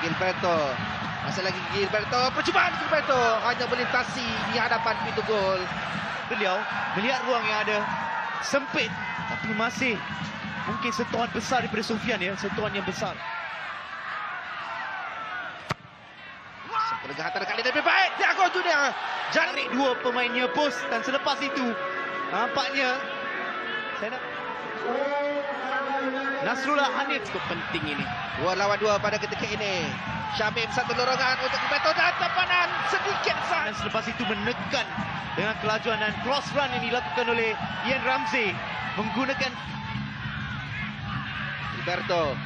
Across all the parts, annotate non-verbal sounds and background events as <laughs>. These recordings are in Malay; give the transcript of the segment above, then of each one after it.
Gilberto. Masih lagi Gilberto. Percubaan Gilberto. Hanya melintasi di hadapan pintu gol. Beliau melihat ruang yang ada sempit tapi masih mungkin sentuhan besar daripada Sofian ya, sentuhan yang besar. Penegahatan kali lebih baik. Tiago Junior. Jarik dua pemainnya pos dan selepas itu nampaknya saya nak Nasrullah Hanif cukup penting ini. Dua lawan dua pada ketika ini. Syamim satu lorongan untuk Gilberto dan tepanan sedikit sah. Dan selepas itu menekan dengan kelajuan dan cross run yang dilakukan oleh Ian Ramsey menggunakan Gilberto.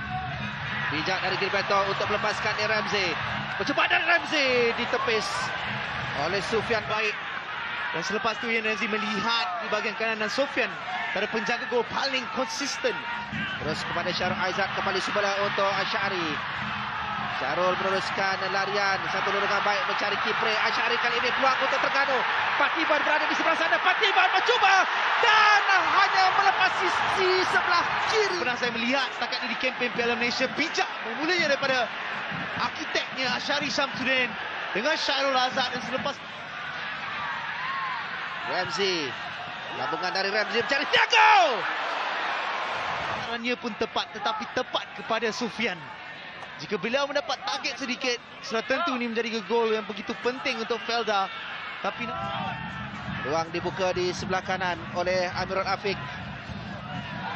Bijak dari Gilberto untuk melepaskan Ian Ramsey. Percubaan dari Ramsey ditepis oleh Sufian baik. dan selepas itu Ian Ramsey melihat di bahagian kanan dan Sofian pada penjaga gol paling konsisten. Terus kepada Syarul Aizat kembali sebelah untuk Asyari. Syarul meneruskan larian. Satu lorongan baik mencari Kipre. Asyari kali ini peluang untuk Terengganu. Patiban berada di sebelah sana. Patiban mencuba. Dan hanya melepas sisi sebelah kiri. Pernah saya melihat setakat ini di kempen Piala Malaysia bijak memulainya daripada arkiteknya Asyari Syamsuddin dengan Syarul Azad dan selepas Ramsey. Lambungan dari Ramsey mencari Tiago. Sarannya pun tepat tetapi tepat kepada Sufian. Jika beliau mendapat target sedikit, sudah tentu ini menjadi gol yang begitu penting untuk Felda. Tapi Ruang dibuka di sebelah kanan oleh Amirul Afiq.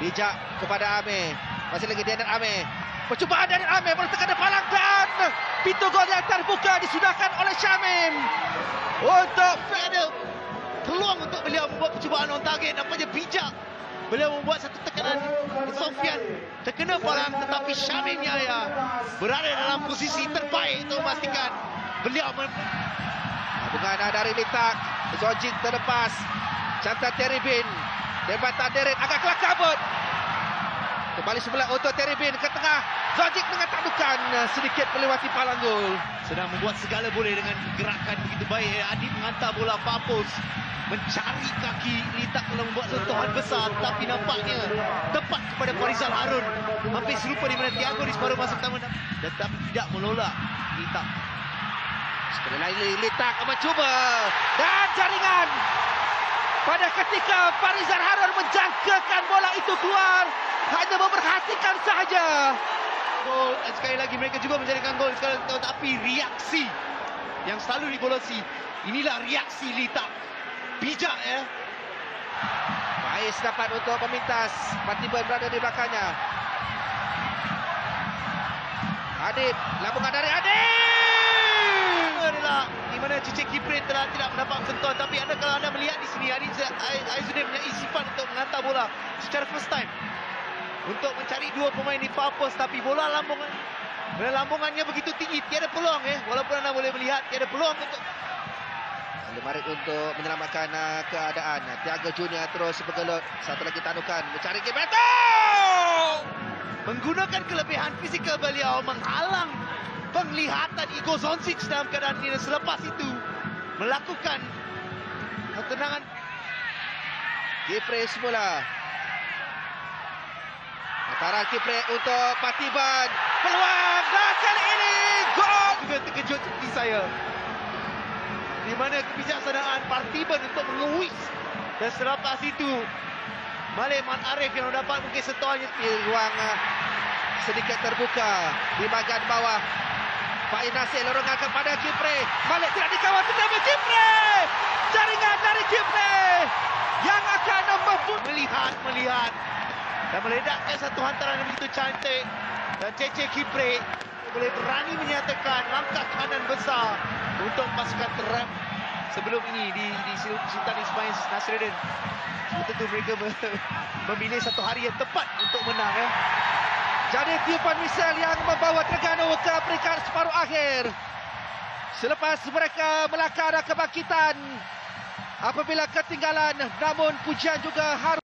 Bijak kepada Ame. Masih lagi Daniel Ame. Percubaan dari Ame meletakkan palang dan pintu gol yang terbuka disudahkan oleh Syamim. Untuk membuat percubaan on target nampaknya bijak. Beliau membuat satu tekanan Sofian terkena palang tetapi Syamim Yahya berada dalam posisi terbaik untuk memastikan beliau Bunga dari Litak. Zojik terlepas. Cantan Teribin. Debatan Deret agak kelak kabut. Kembali sebelah untuk Teribin ke tengah. Zojik dengan tandukan sedikit melewati palang gol. sedang membuat segala boleh dengan gerakan begitu baik. Adib menghantar bola Papos mencari kaki Litak dalam membuat sentuhan besar tapi nampaknya tepat kepada Farizal Harun. Hampir serupa di mana Tiago di separuh masa pertama tetapi tidak menolak Litak. Sekali lagi Litak mencuba. Dan jaringan. Pada ketika Farizal Harun menjangkakan bola itu keluar. Hanya memperhatikan sahaja. Gol dan sekali lagi mereka juga menjadikan gol sekali tetapi reaksi yang selalu dibolasi. Inilah reaksi Litak. Bijak ya. Faiz dapat untuk pemintas. Patiban berada di belakangnya. Adib. Lambungan dari Adib. adalah di mana Cicik Kiprin telah tidak mendapat sentuhan tapi anda kalau anda melihat di sini Adi Aizuddin punya sifat untuk menghantar bola secara first time untuk mencari dua pemain di far post tapi bola lambungan bola lambungannya begitu tinggi tiada peluang eh walaupun anda boleh melihat tiada peluang untuk Marik untuk menyelamatkan uh, keadaan. Tiago Junior terus bergelut. Satu lagi tanukan. Mencari Gilberto. menggunakan kelebihan fizikal beliau menghalang penglihatan Igor Zonzic dalam keadaan ini dan selepas itu melakukan ketenangan Kipre semula. Antara Kipre untuk Patiban. Peluang dan kali ini gol. juga terkejut seperti saya. Di mana kebijaksanaan Partiban untuk menguis dan selepas itu Malik Man Arif yang dapat mungkin sentuhannya Di ruang uh, sedikit terbuka di bahagian bawah. Faiz Nasir lorongan kepada Kipre. Malik tidak dikawal tetapi Kipre. Jaringan dari Kipre yang akan membuat melihat melihat dan meledakkan satu hantaran yang begitu cantik dan Cece Kipre boleh berani menyatakan langkah kanan besar untuk pasukan terap sebelum ini di di Sultan Ismail Nasruddin. Tentu mereka <laughs> memilih satu hari yang tepat untuk menang ya. Jadi tiupan misal yang membawa Terengganu ke peringkat separuh akhir. Selepas mereka melakar kebangkitan apabila ketinggalan namun pujian juga harus